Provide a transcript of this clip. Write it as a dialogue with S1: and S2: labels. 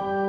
S1: you